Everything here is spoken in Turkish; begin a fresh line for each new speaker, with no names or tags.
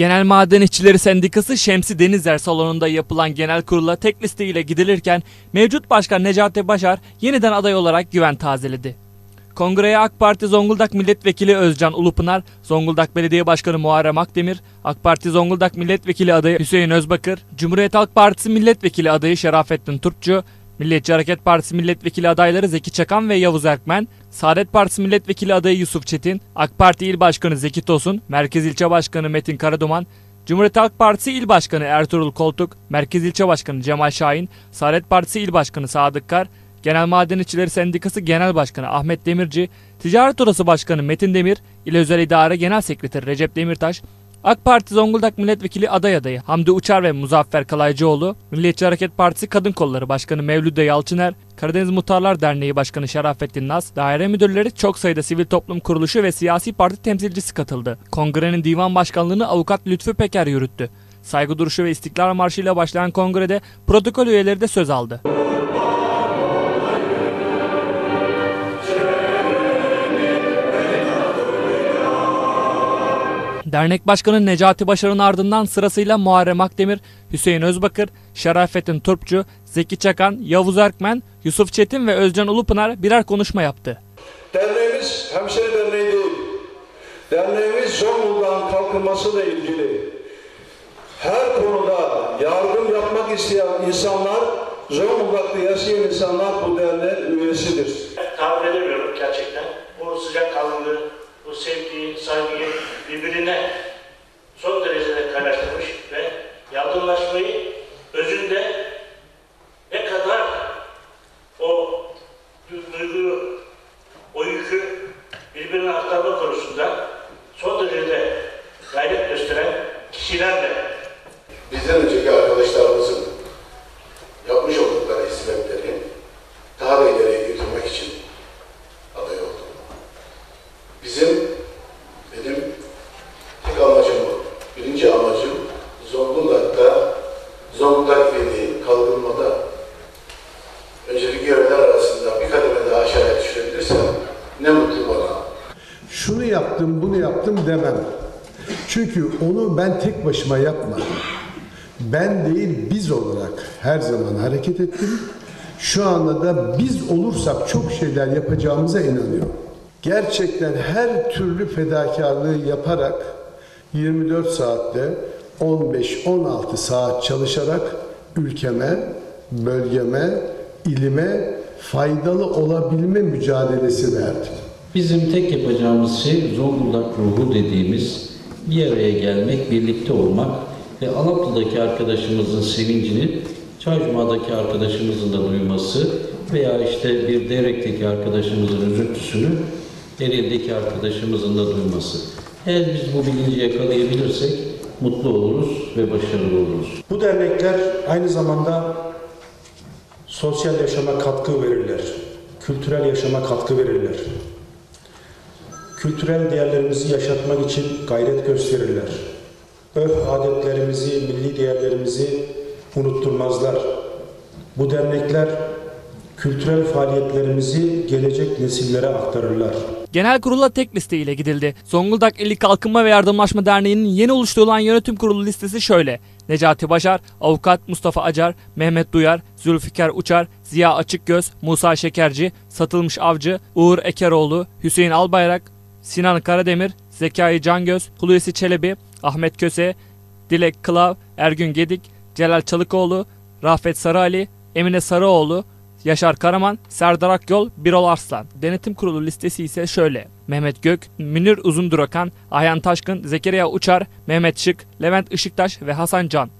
Genel Maden İşçileri Sendikası Şemsi Denizer salonunda yapılan genel kurula tek liste ile gidilirken mevcut başkan Necati Başar yeniden aday olarak güven tazeledi. Kongreye AK Parti Zonguldak Milletvekili Özcan Ulupınar, Zonguldak Belediye Başkanı Muharrem Akdemir, AK Parti Zonguldak Milletvekili adayı Hüseyin Özbakır, Cumhuriyet Halk Partisi Milletvekili adayı Şerafettin Turpçu, Milliyetçi Hareket Partisi Milletvekili adayları Zeki Çakan ve Yavuz Erkmen, Saadet Partisi Milletvekili adayı Yusuf Çetin, AK Parti İl Başkanı Zeki Tosun, Merkez İlçe Başkanı Metin Karaduman, Cumhuriyet Halk Partisi İl Başkanı Ertuğrul Koltuk, Merkez İlçe Başkanı Cemal Şahin, Saadet Partisi İl Başkanı Sadık Kar, Genel Maden İşçileri Sendikası Genel Başkanı Ahmet Demirci, Ticaret Odası Başkanı Metin Demir, İl Özel İdare Genel Sekreteri Recep Demirtaş, AK Parti Zonguldak Milletvekili aday adayı Hamdi Uçar ve Muzaffer Kalaycıoğlu, Milliyetçi Hareket Partisi Kadın Kolları Başkanı Mevlüde Yalçıner, Karadeniz Muhtarlar Derneği Başkanı Şerafettin Naz, daire müdürleri çok sayıda sivil toplum kuruluşu ve siyasi parti temsilcisi katıldı. Kongrenin divan başkanlığını avukat Lütfü Peker yürüttü. Saygı duruşu ve İstiklal Marşı ile başlayan kongrede protokol üyeleri de söz aldı. Dernek Başkanı Necati Başar'ın ardından sırasıyla Muharrem Akdemir, Hüseyin Özbakır, Şerafettin Turpçu, Zeki Çakan, Yavuz Erkmen, Yusuf Çetin ve Özcan Ulupınar birer konuşma yaptı.
Derneğimiz hemşire derneği değil. Derneğimiz Zonguldak'ın kalkınmasıyla ilgili. Her konuda yardım yapmak isteyen insanlar, Zonguldak'ta yaşayan insanlar bu derneğin üyesidir.
Tahmin edemiyorum gerçekten. Bu sıcakkanlılığı, bu sevgiyi, saygıyı birbirine son derecede kaynaştırmış ve yardımlaşmayı özünde ne kadar o du- duyguyu, o yükü birbirine aktarma konusunda son derecede gayret gösteren kişilerle.
Bizden önceki arkadaşlarımızın
yaptım, bunu yaptım demem. Çünkü onu ben tek başıma yapmadım. Ben değil biz olarak her zaman hareket ettim. Şu anda da biz olursak çok şeyler yapacağımıza inanıyorum. Gerçekten her türlü fedakarlığı yaparak 24 saatte 15-16 saat çalışarak ülkeme, bölgeme, ilime faydalı olabilme mücadelesi verdim.
Bizim tek yapacağımız şey Zonguldak ruhu dediğimiz bir araya gelmek, birlikte olmak ve Alaplı'daki arkadaşımızın sevincini Çaycuma'daki arkadaşımızın da duyması veya işte bir Devrek'teki arkadaşımızın üzüntüsünü Ereğli'deki arkadaşımızın da duyması. Eğer biz bu bilinci yakalayabilirsek mutlu oluruz ve başarılı oluruz.
Bu dernekler aynı zamanda sosyal yaşama katkı verirler. Kültürel yaşama katkı verirler. Kültürel değerlerimizi yaşatmak için gayret gösterirler. Örf adetlerimizi, milli değerlerimizi unutturmazlar. Bu dernekler kültürel faaliyetlerimizi gelecek nesillere aktarırlar.
Genel kurula tek liste ile gidildi. Zonguldak İlli Kalkınma ve Yardımlaşma Derneği'nin yeni oluşturulan yönetim kurulu listesi şöyle. Necati Başar, Avukat Mustafa Acar, Mehmet Duyar, Zülfikar Uçar, Ziya Açıkgöz, Musa Şekerci, Satılmış Avcı, Uğur Ekeroğlu, Hüseyin Albayrak, Sinan Karademir, Zekai Cangöz, Hulusi Çelebi, Ahmet Köse, Dilek Kılav, Ergün Gedik, Celal Çalıkoğlu, Rafet Sarıali, Emine Sarıoğlu, Yaşar Karaman, Serdar Akyol, Birol Arslan. Denetim kurulu listesi ise şöyle. Mehmet Gök, Münir Uzundurakan, Ayhan Taşkın, Zekeriya Uçar, Mehmet Şık, Levent Işıktaş ve Hasan Can.